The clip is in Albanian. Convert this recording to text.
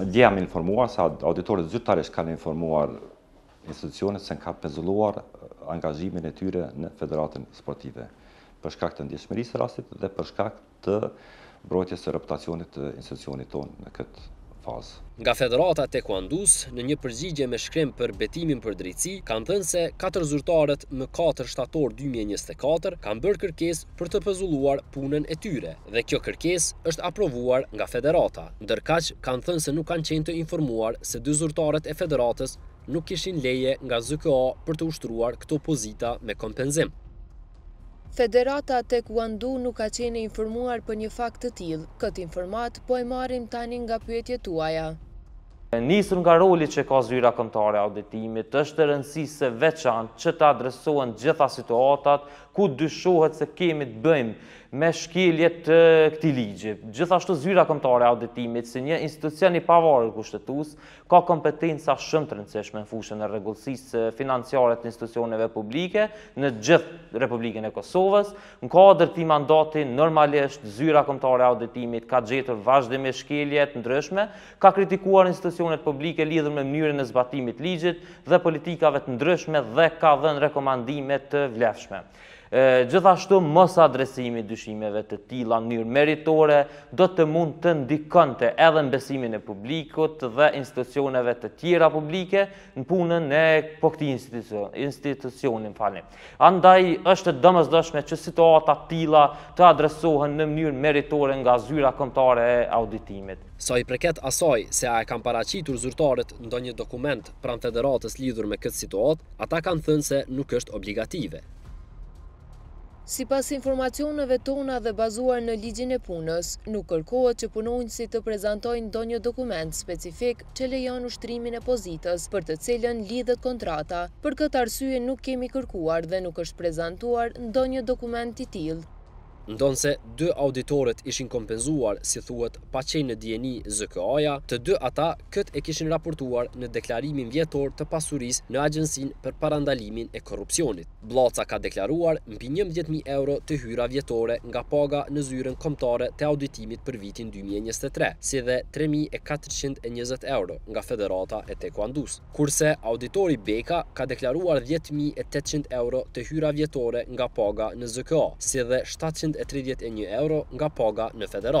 Dje jam informuar se auditorët zyrtarisht kanë informuar institucionet se kanë pezulluar angazhimin e tyre në Federatën Sportive, për shkak të ndjeshmërisë së rastit dhe për shkak të mbrojtjes së reputacionit të institucionit tonë në këtë fazë. Nga Federata e Taekwondos, në një përgjigje me shkrim për Betimin për Drejtësi, kanë thënë se katër zyrtarët më katër shtator dy mijë e njëzet e katër kanë bërë kërkesë për të pezulluar punën e tyre dhe kjo kërkesë është aprovuar nga Federata, ndërkaq kanë thënë se nuk kanë qenë të informuar se dy zyrtarët e Federatës nuk kishin leje nga ZKA për të ushtruar këto pozita me kompenzim. Federata e Taekwondos nuk ka qenë e informuar për një fakt të tillë. Këtë informatë po e marrim tani nga pyetjet tuaja. Nisur nga roli që ka Zyra Kombëtare e Auditimit, është e rëndësisë së veçantë që të adresohen gjitha situatat ku dyshohet se kemi të bëjmë me shkelje të këtij ligji. Gjithashtu Zyra Kombëtare e Auditimit si një institucion i pavarur kushtetues ka kompetenca shumë të rëndësishme në fushën e rregullsisë financiare të institucioneve publike në gjithë Republikën e Kosovës. Në kuadër të këtij mandati normalisht Zyra Kombëtare e Auditimit ka gjetur vazhdimisht shkelje të ndryshme, Ka kritikuar institucionet publike lidhur me mënyrën e zbatimit të ligjit dhe politikave të ndryshme dhe ka dhënë rekomandime të vlefshme. Gjithashtu, mosadresimi i dyshimeve të tilla në mënyrë meritore do të mund të ndikonte edhe në besimin e publikut dhe institucioneve të tjera publike në punën e po këtij institucioni, falni. Andaj është e domosdoshme që situata të tilla të adresohen në mënyrë meritore nga Zyra Kombëtare e Auditimit. Sa i përket asaj se a e kanë paraqitur zyrtarët ndonjë dokument pranë Federatës lidhur me këtë situatë, ata kanë thënë se nuk është obligative. Sipas informacioneve tona dhe bazuar në Ligjin e Punës, nuk kërkohet që punonjësit të prezantojnë ndonjë dokument specifik që lejon ushtrimin e pozitës për të cilën lidhet kontrata. Për këtë arsye nuk kemi kërkuar dhe nuk është prezantuar ndonjë dokument i tillë. Ndonëse dy auditorët ishin kompenzuar, si thuhet, pa qenë në dijeni ZKA-ja, të dy ata këtë e kishin raportuar në deklarimin vjetor të pasurisë në Agjencinë për Parandalimin e Korrupsionit. Bllaca ka deklaruar mbi njëmbëdhjetë mijë euro të hyra vjetore nga paga në Zyrën Kombëtare të Auditimit për vitin dy mijë e njëzet e tre, si dhe tre mijë e katërqind e njëzet euro nga Federata e Taekwondos. Kurse, auditori Beka ka deklaruar dhjetë mijë e tetëqind euro të hyra vjetore nga paga në ZKA, si dhe shtatëqind e tridhjetë e një euro nga paga në Federatë.